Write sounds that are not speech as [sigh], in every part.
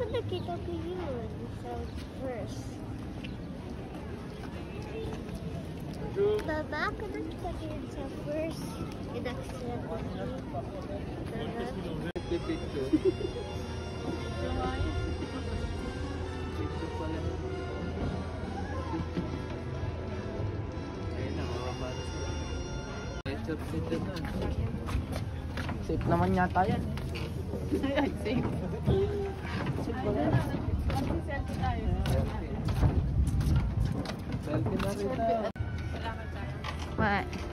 Ako nakita ko yun sa first. Baba ako nakita ko yun sa first. Inaksya ko. Safe naman yata yan. [laughs] Safe. What?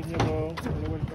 Bienvenido de vuelta.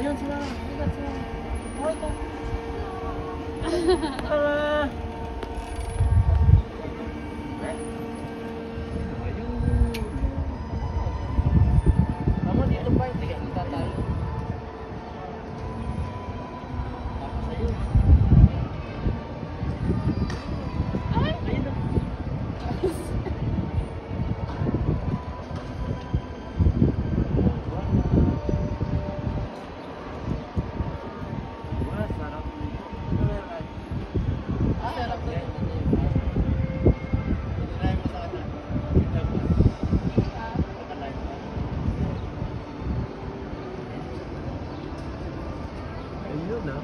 命が命が燃えたあら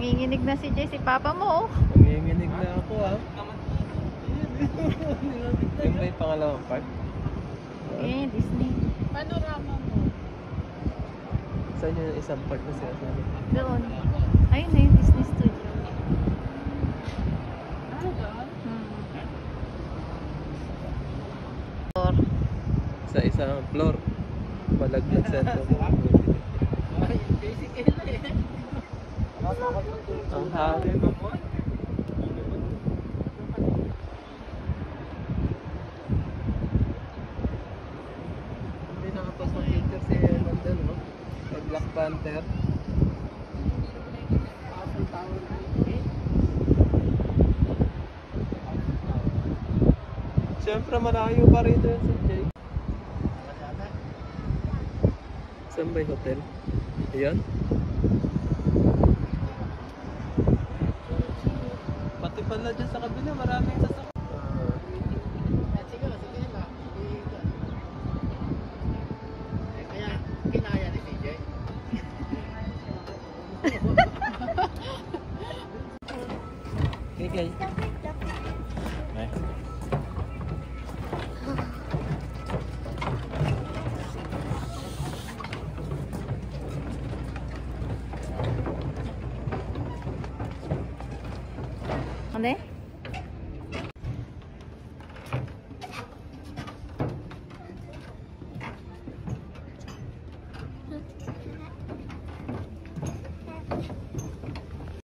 Nanginginig na si Jay, si Papa mo, oh. nanginginig na ako ah. [laughs] Yung ba yung pangalawang part? Eh, Disney. Panorama mo. Saan yung isang part na siya? Doon. Ayun na yung Disney Studio. Ah, doon? Hmm. Door. Sa isang floor. Malaglag sa [laughs] ito. Ang hari. Hindi nakapasok picture si Nandel, no? Kay Black Panther. Siyempre malayo pa rito yun sa Jay. Saan ba yung hotel? Ayan? Pati pala dyan sa kabila, maraming sasakyan. Okay guys. [laughs] Ano eh?